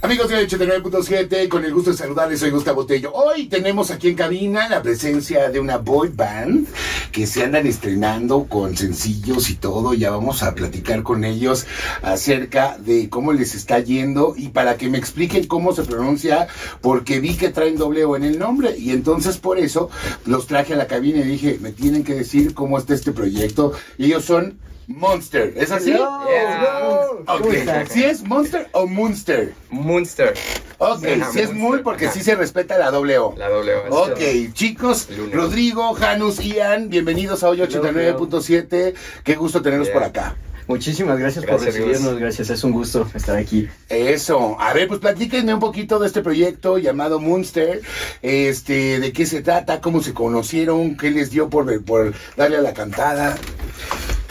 Amigos de 89.7, con el gusto de saludarles, soy Gustavo Tello. Hoy tenemos aquí en cabina la presencia de una boy band que se andan estrenando con sencillos y todo. Ya vamos a platicar con ellos acerca de cómo les está yendo y para que me expliquen cómo se pronuncia, porque vi que traen doble O en el nombre y entonces por eso los traje a la cabina y dije, me tienen que decir cómo está este proyecto. Y ellos son Monster, ¿es así? No, no. Ok, ¿sí es Monster o Munster? Munster. Ok, sí es Moon porque ajá. sí se respeta la doble O. La doble O. Ok, chicos, Lunes. Rodrigo, Janus, Ian, bienvenidos a hoy 89.7. Qué gusto tenerlos por acá. Muchísimas gracias, Gracias, por recibirnos, gracias, es un gusto estar aquí. Eso, a ver, pues platíquenme un poquito de este proyecto llamado Munster, este, de qué se trata, cómo se conocieron, qué les dio por, por darle a la cantada.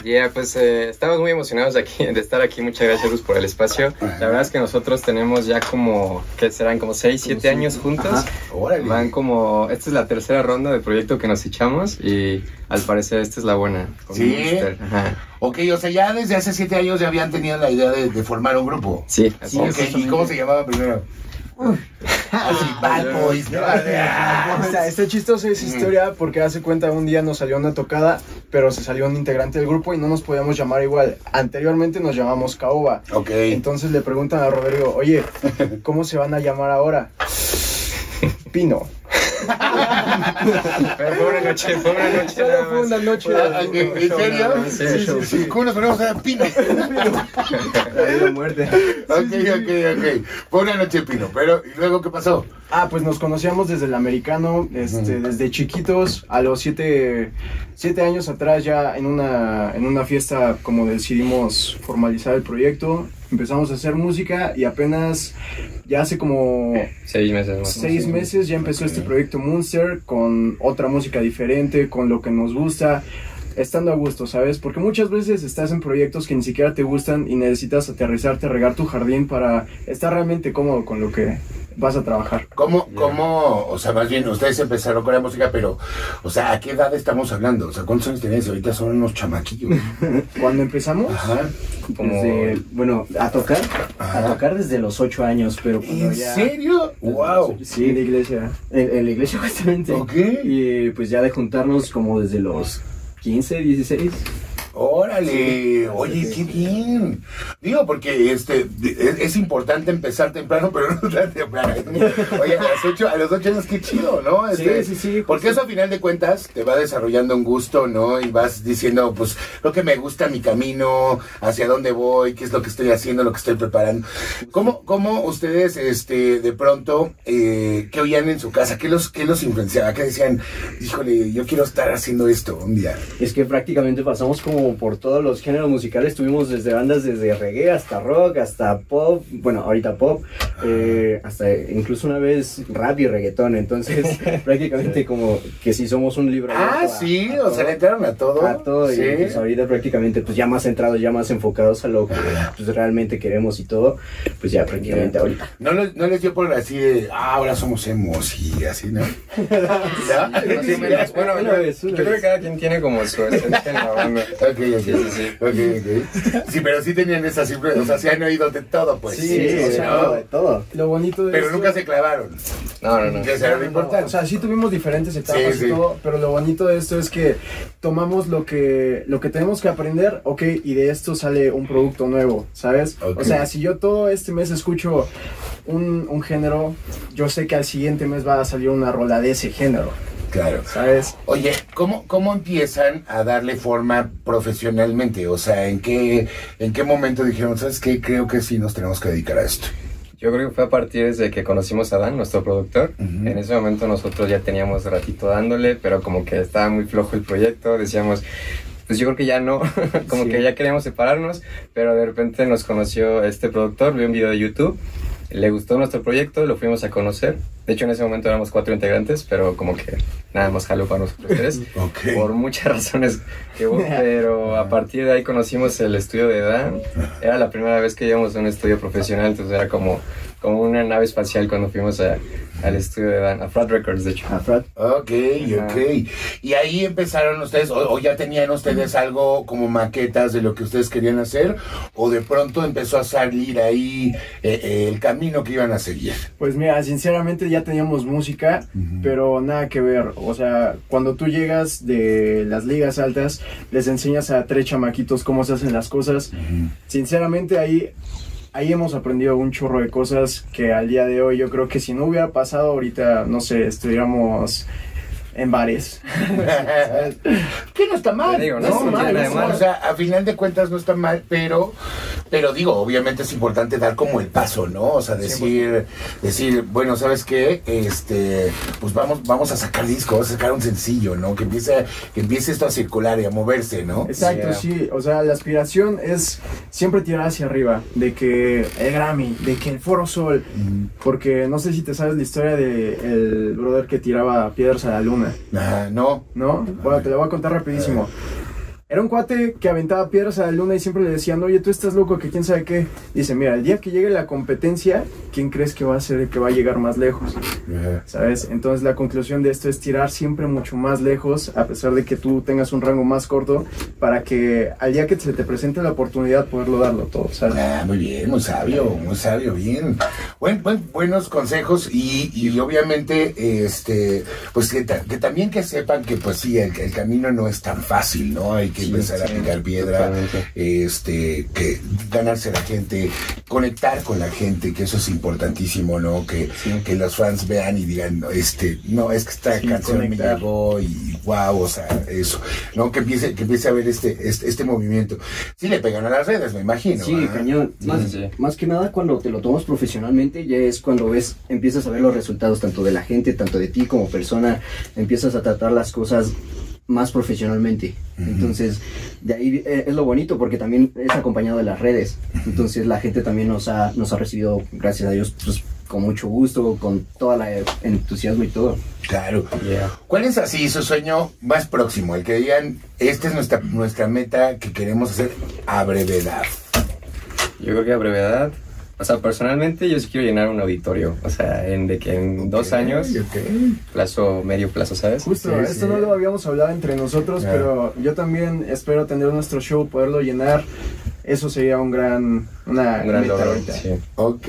Yeah, pues eh, estamos muy emocionados de, aquí, de estar aquí. Muchas gracias, Luz, por el espacio. La verdad es que nosotros tenemos ya como, ¿qué serán? Como 6, 7 años juntos. Órale. Van como, esta es la tercera ronda de proyecto que nos echamos y al parecer esta es la buena. ¿Sí? Ajá. Ok, o sea, ya desde hace siete años ya habían tenido la idea de, de formar un grupo. Sí, así es. ¿y cómo se llamaba primero? Así, Bad Boys, ¿no? Está chistosa esa historia porque hace cuenta un día nos salió una tocada, pero se salió un integrante del grupo y no nos podíamos llamar igual. Anteriormente nos llamamos Caoba. Ok. Entonces le preguntan a Rodrigo, oye, ¿cómo se van a llamar ahora? Pino. Pero fue una noche, fue una noche. Solo nada fue una noche. ¿En serio? Sí, Sí, sí. ¿Cómo nos ponemos a Pino? La muerte. Ok, ok, ok. Fue una noche Pino, pero ¿y luego qué pasó? Ah, pues nos conocíamos desde el americano, este, desde chiquitos, a los siete, siete años atrás ya en una, en una fiesta como decidimos formalizar el proyecto, empezamos a hacer música y apenas ya hace como Seis meses más. seis meses ya empezó este proyecto Con otra música diferente, con lo que nos gusta, estando a gusto, ¿sabes? Porque muchas veces estás en proyectos que ni siquiera te gustan y necesitas aterrizarte, regar tu jardín para estar realmente cómodo con lo que vas a trabajar. ¿Cómo, cómo, o sea, más bien, ustedes empezaron con la música, pero, o sea, ¿a qué edad estamos hablando? O sea, ¿cuántos años tenéis? Ahorita son unos chamaquillos. Cuando empezamos, Ajá. Como- Desde, bueno, a tocar, Ajá. a tocar desde los ocho años, pero cuando ¿En ya... serio? ¡Wow! sí, en la iglesia. En, en la iglesia justamente. Ok. Y pues ya de juntarnos como desde los 15, 16. Órale, oye, qué bien. Digo, porque este es, es importante empezar temprano, pero no tan temprano. Oye, a los ocho, a los ocho años, qué chido, ¿no? Este, sí, sí, Porque eso a final de cuentas te va desarrollando un gusto, ¿no? Y vas diciendo, pues, lo que me gusta, mi camino, hacia dónde voy, qué es lo que estoy haciendo, lo que estoy preparando. ¿Cómo, cómo ustedes, este, de pronto, eh, qué oían en su casa? ¿Qué los, qué los influenciaba? ¿Qué decían? Híjole, yo quiero estar haciendo esto un día. Es que prácticamente pasamos como por todos los géneros musicales. Tuvimos desde bandas desde reggae hasta rock, hasta pop, bueno, ahorita pop, eh, hasta incluso una vez rap y reggaetón. Entonces, prácticamente como que si somos un libro. Ah, a- sí, a o sea, todo. le entraron a todo. A todo, Sí. y pues ahorita prácticamente pues ya más centrados, ya más enfocados a lo que pues, realmente queremos y todo, pues ya prácticamente ahorita. ¿No, les, no les dio por así de, ah, ahora somos emos y así, ¿no? ¿Ya? Menos. Bueno, Una yo, yo creo que cada quien tiene como su esencia en la banda. Ok, ok, Sí, sí, sí. ok, ok. Sí, pero sí tenían esa simple, o sea, se han oído de todo, pues. Sí, Sí, o sea, todo, de todo. Lo bonito de Pero esto- nunca se clavaron. No, no, no. Que eso era lo No, importante. O sea, sí tuvimos diferentes etapas Sí, sí. y todo, pero lo bonito de esto es que tomamos lo que, lo que tenemos que aprender, ok, y de esto sale un producto nuevo, ¿sabes? O sea, si yo todo este mes escucho un, un género, yo sé que al siguiente mes va a salir una rola de ese género, Claro. ¿sabes? Oye, ¿cómo, ¿cómo empiezan a darle forma profesionalmente? O sea, ¿en qué, ¿en qué momento dijeron, sabes qué? Creo que sí nos tenemos que dedicar a esto. Yo creo que fue a partir desde que conocimos a Dan, nuestro productor. En ese momento nosotros ya teníamos ratito dándole, pero como que estaba muy flojo el proyecto. Decíamos, pues yo creo que ya no, como Sí. que ya queríamos separarnos, pero de repente nos conoció este productor, vio un video de YouTube, le gustó nuestro proyecto, lo fuimos a conocer. De hecho, en ese momento éramos cuatro integrantes, pero como que nada más jaló para nosotros tres. Ok. Por muchas razones que hubo, pero a partir de ahí conocimos el estudio de Dan. Era la primera vez que íbamos a un estudio profesional, entonces era como como una nave espacial cuando fuimos a- al estudio de Dan, a Flat Records, de hecho. A Frat. Ok, ok. Y ahí empezaron ustedes, o, o ya tenían ustedes algo como maquetas de lo que ustedes querían hacer, o de pronto empezó a salir ahí eh, eh, el camino que iban a seguir. Pues mira, sinceramente ya teníamos música, pero nada que ver. O sea, cuando tú llegas de las ligas altas, les enseñas a tres chamaquitos cómo se hacen las cosas. Sinceramente ahí, ahí hemos aprendido un chorro de cosas que al día de hoy yo creo que si no hubiera pasado ahorita, no sé, estuviéramos en bares. Que no está mal. Digo, no no, está mal, no. O sea, a final de cuentas no está mal, pero, pero digo, obviamente es importante dar como el paso, ¿no? O sea, decir, decir, bueno, ¿sabes qué? Este, pues vamos, vamos a sacar disco, vamos a sacar un sencillo, ¿no? Que empiece, que empiece esto a circular y a moverse, ¿no? Exacto, Yeah. sí. O sea, la aspiración es siempre tirar hacia arriba. De que el Grammy, de que el Foro Sol. Porque no sé si te sabes la historia de el brother que tiraba piedras a la luna. No. ¿No? Bueno, te la voy a contar rapidísimo. Era un cuate que aventaba piedras a la luna y siempre le decían, oye, tú estás loco, que quién sabe qué. Dice, mira, el día que llegue la competencia, ¿quién crees que va a ser el que va a llegar más lejos? ¿Sabes? Entonces la conclusión de esto es tirar siempre mucho más lejos, a pesar de que tú tengas un rango más corto, para que al día que se te presente la oportunidad poderlo darlo todo, ¿sabes? Ah, muy bien, muy sabio, muy sabio, bien. Buen, buen- buenos consejos y, y obviamente, este, pues que, que también que sepan que pues sí, el, el camino no es tan fácil, ¿no? Hay que Sí, empezar a picar piedra, totalmente. este, que ganarse a la gente, conectar con la gente, que eso es importantísimo, ¿no? Que, que los fans vean y digan, este, no, es que esta canción me llegó y wow, o sea, eso, ¿no? Que empiece, que empiece a ver este, este, este movimiento. Sí le pegan a las redes, me imagino. Sí, cañón. Más, más que nada cuando te lo tomas profesionalmente, ya es cuando ves, empiezas a ver los resultados tanto de la gente, tanto de ti como persona, empiezas a tratar las cosas más profesionalmente. Entonces, de ahí eh, es lo bonito porque también es acompañado de las redes. Entonces, la gente también nos ha, nos ha recibido, gracias a Dios, pues con mucho gusto, con toda la entusiasmo y todo. Claro. Yeah. ¿Cuál es así su sueño más próximo? El que digan, esta es nuestra, nuestra meta que queremos hacer a brevedad. Yo creo que a brevedad, o sea, personalmente yo sí quiero llenar un auditorio, o sea, en de que en dos años, ok. plazo, medio plazo, ¿sabes? Justo, Sí, esto sí. no lo habíamos hablado entre nosotros, Ya. pero yo también espero tener nuestro show, poderlo llenar. Eso sería un gran, una Un gran meta logro, sí. Ok.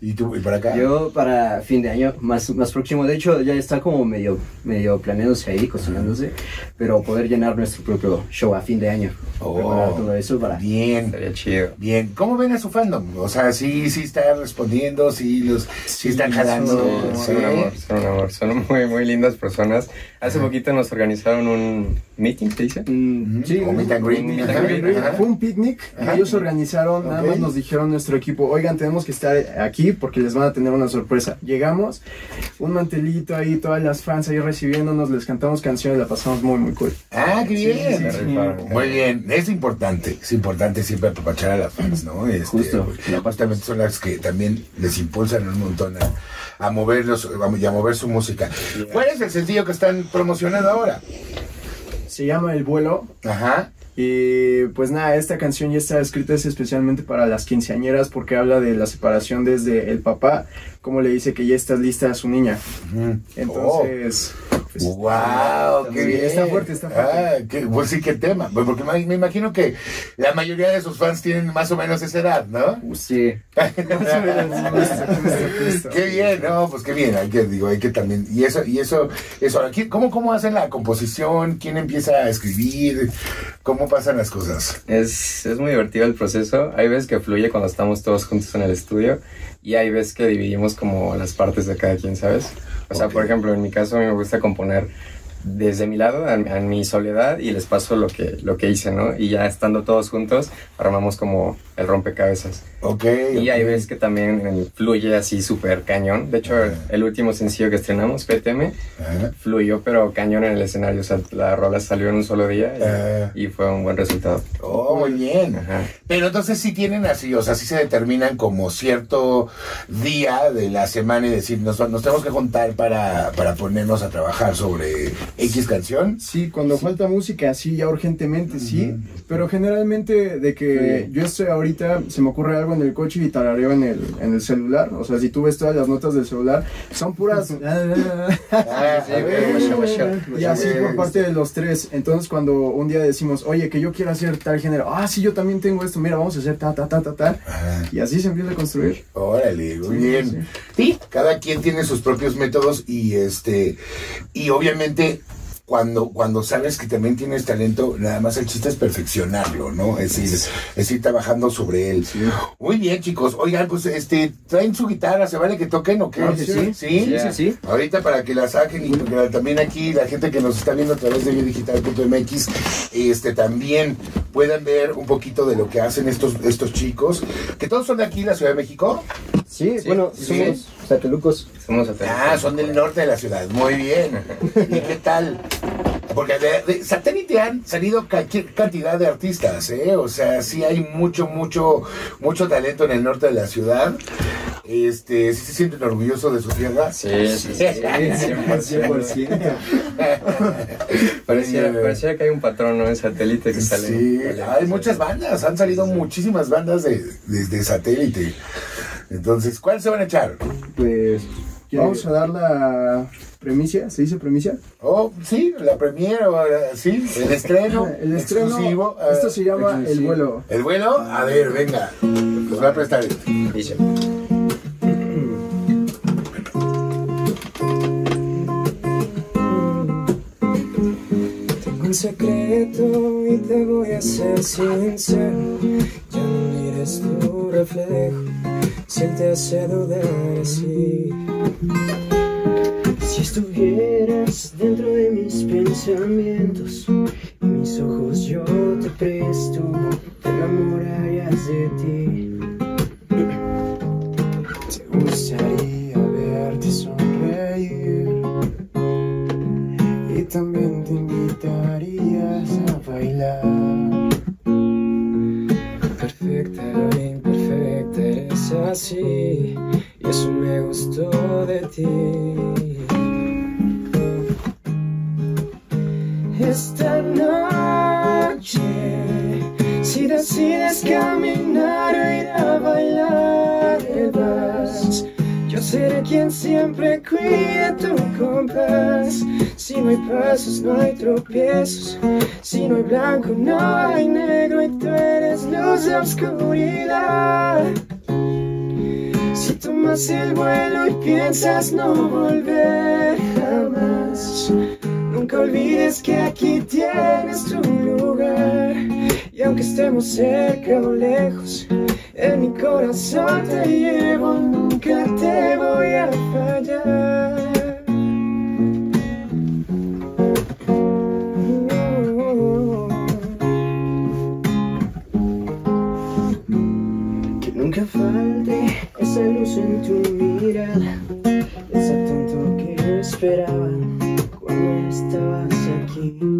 ¿Y tú, y para acá? Yo para fin de año, más, más próximo, de hecho ya está como medio, medio planeándose ahí, cocinándose, pero poder llenar nuestro propio show a fin de año. Oh, Preparar todo eso para... Bien. Estaría chido. Bien, ¿cómo ven a su fandom? O sea, sí, sí está respondiendo, sí, los, sí están jalando. son- sí. Son un amor, son un amor, son muy, muy lindas personas. Hace poquito nos organizaron un meeting, ¿se dice? Mm, sí, o meet and greet. un meet Ajá, and greet, ajá. Fue un picnic, Ajá. ellos organizaron, nada más nos dijeron nuestro equipo, oigan, tenemos que estar aquí porque les van a tener una sorpresa. Llegamos, un mantelito ahí, todas las fans ahí recibiéndonos, les cantamos canciones, la pasamos muy, muy cool. Ah, qué bien. sí. Muy bien, es importante, es importante siempre apapachar a las fans, ¿no? Este, Justo. porque Justamente son las que también les impulsan un montón a, a moverlos a- y a mover su música. ¿Cuál es el sencillo que están promocionando ahora? Se llama El Vuelo, Ajá. Y pues nada, esta canción ya está escrita es especialmente para las quinceañeras porque habla de la separación desde el papá, como le dice que ya está lista a su niña. Entonces, pues, Wow, qué sí, bien. está fuerte, está fuerte. Ah, qué- pues sí, qué tema. Pues porque me, me imagino que la mayoría de sus fans tienen más o menos esa edad, ¿no? Sí. Justo, justo, justo. Qué bien, no, pues qué bien, hay que, digo, hay que también, y eso, y eso, eso, aquí, ¿cómo, cómo hacen la composición? ¿Quién empieza a escribir? ¿Cómo pasan las cosas? Es, es muy divertido el proceso. Hay veces que fluye cuando estamos todos juntos en el estudio y hay veces que dividimos como las partes de cada quien, ¿sabes? O sea, por ejemplo, en mi caso a mí me gusta componer desde mi lado, a, a mi soledad y les paso lo que, lo que hice, ¿no? Y ya estando todos juntos, armamos como el rompecabezas. Ok. Y hay ok. veces que también eh, fluye así súper cañón. De hecho, el último sencillo que estrenamos, PTM, Ajá. fluyó pero cañón en el escenario. O sea, la rola salió en un solo día y, y fue un buen resultado. Oh, muy bien. Ajá. Pero entonces sí tienen así, o sea, sí se determinan como cierto día de la semana y decir, nos, nos tenemos que juntar para, para ponernos a trabajar sobre X canción. Sí, cuando falta música, sí, ya urgentemente sí, pero generalmente de que yo estoy ahorita ahorita se me ocurre algo en el coche y tarareo en el, en el celular. O sea, si tú ves todas las notas del celular, son puras... Y así por parte de los tres. Entonces, cuando un día decimos, oye, que yo quiero hacer tal género, ah, sí, yo también tengo esto, mira, vamos a hacer ta, ta, ta, ta, ta. Y así se empieza a construir. Órale, muy bien. Sí, cada quien tiene sus propios métodos y este y obviamente cuando, cuando sabes que también tienes talento, nada más el chiste es perfeccionarlo, ¿no? Es decir, es ir trabajando sobre él. Muy bien, chicos. Oigan, pues este, traen su guitarra, ¿se vale que toquen o qué? Que sí. ¿Sí? Sí, sí. Ahorita para que la saquen y también aquí la gente que nos está viendo a través de biodigital.mx este, también puedan ver un poquito de lo que hacen estos, estos chicos, que todos son de aquí, la Ciudad de México. Sí, Sí, bueno, sí. somos satelucos. Somos. Ah, son del norte de la ciudad. Muy bien. ¿Y qué tal? Porque de, de satélite han salido cualquier cantidad de artistas, ¿eh? O sea, sí hay mucho, mucho, mucho talento en el norte de la ciudad. Este, sí se sienten orgullosos de su tierra. Sí, sí, sí. 100%. Pareciera, Bien. pareciera que hay un patrón, ¿no? En satélite que sale. Sí, sale- hay muchas bandas, han salido muchísimas bandas de, de, de satélite. Entonces, ¿cuál se van a echar? Pues, Vamos a dar la premicia, ¿se dice premicia? Oh, sí, la premiere, o la- sí, el estreno. El estreno, exclusivo, ah, esto se llama El. Vuelo. ¿El vuelo? A ver, venga. Los voy a prestar. Dice. Secreto y te voy a ser sincero. Ya no mires tu reflejo si él te hace dudar así. Si estuvieras dentro de mis pensamientos y mis ojos yo te presto, te enamorarías de ti. Perfecta imperfecta eres así y eso me gustó de ti. Esta noche, si decides caminar o ir a bailar, seré quien siempre cuide tu compás. Si no hay pasos, no hay tropiezos. Si no hay blanco, no hay negro. Y tú eres luz de oscuridad. Si tomas el vuelo y piensas no volver jamás. Nunca olvides que aquí tienes tu lugar. Y aunque estemos cerca o lejos, en mi corazón te llevo, nunca te voy a fallar. Que nunca falte esa luz en tu mirada, ese tonto que esperaba cuando estabas aquí.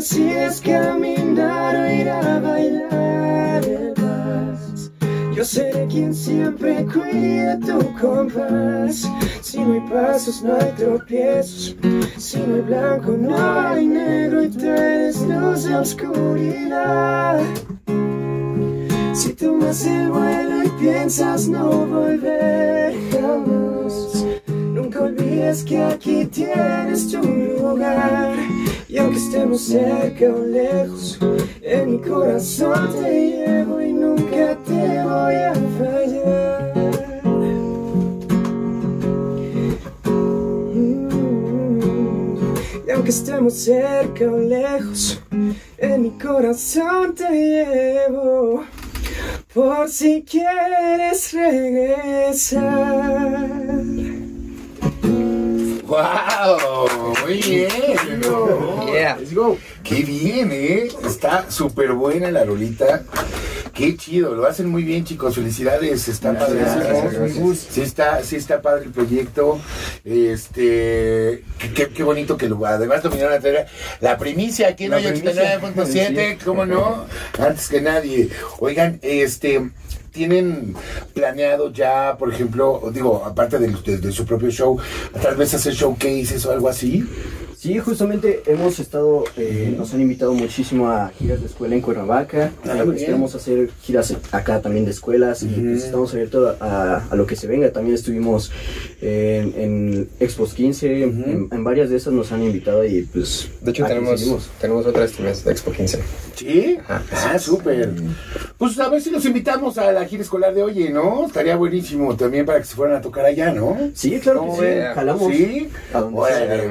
Decides caminar o ir a bailar, vas. Yo seré quien siempre cuide tu compás. Si no hay pasos, no hay tropiezos. Si no hay blanco, no hay negro. Y tú eres luz de oscuridad. Si tomas el vuelo y piensas no volver jamás. Nunca olvides que aquí tienes tu lugar. Y aunque estemos cerca o lejos, en mi corazón te llevo y nunca te voy a fallar. Y aunque estemos cerca o lejos, en mi corazón te llevo. Por si quieres regresar. ¡Wow! Muy bien. Yeah. Let's go. Qué bien, ¿eh? Está súper buena la rolita. Qué chido, lo hacen muy bien, chicos. Felicidades, está gracias. Sí está, sí está padre el proyecto. Este, qué, qué- qué bonito que lo además dominaron la tarea. La primicia aquí en La hoy primicia. 89.7, ¿cómo no? Antes que nadie. Oigan, este, ¿tienen planeado ya, por ejemplo, digo, aparte de, de- su propio show, tal vez hacer showcases o algo así? Sí, justamente hemos estado, eh, nos han invitado muchísimo a giras de escuela en Cuernavaca. Ah, Eh, muy bien. esperamos hacer giras acá también de escuelas y pues, estamos abiertos a, a lo que se venga. También estuvimos en, en Expos 15, en, en varias de esas nos han invitado y pues... De hecho, tenemos, seguimos. tenemos otra este mes de Expo 15. ¿Sí? Ajá. Ah, súper. Pues a ver si los invitamos a la gira escolar de hoy, ¿no? Estaría buenísimo también para que se fueran a tocar allá, ¿no? Sí, claro ¿Cómo que sí, jalamos. ¿Sí? A donde Órale,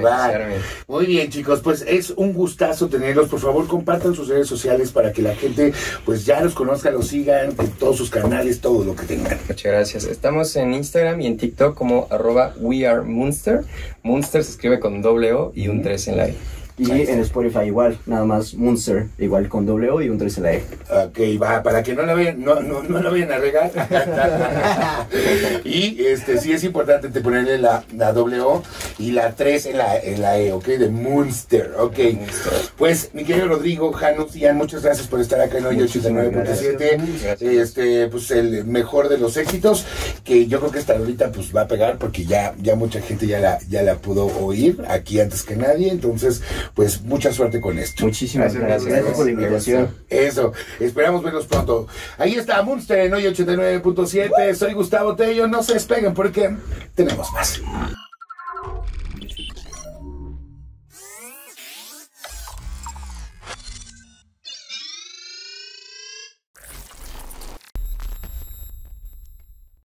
Muy bien, chicos, pues es un gustazo tenerlos. Por favor, compartan sus redes sociales para que la gente pues ya los conozca, los sigan, con todos sus canales, todo lo que tengan. Muchas gracias. Estamos en Instagram y en TikTok como arroba wearemunster. Munster se escribe con doble O y un 3 en la E. Y en Spotify igual, nada más Munster, igual con doble O y un 3 en la E. Ok, va, para que no la vean, no, no, no la vayan a regar. y este sí es importante te ponerle la, la doble O y la 3 en la, en la E, ok, de Munster, ok. Pues, mi querido Rodrigo, Janus, Ian, muchas gracias por estar acá en hoy Muchísimas 89.7. gracias. Este, pues el mejor de los éxitos, que yo creo que esta ahorita pues va a pegar porque ya, ya mucha gente ya la, ya la pudo oír aquí antes que nadie. Entonces, pues mucha suerte con esto. Muchísimas Gracias, gracias, gracias, por la invitación. Eso, esperamos verlos pronto. Ahí está Munster en hoy 89.7. Soy Gustavo Tello. No se despeguen porque tenemos más.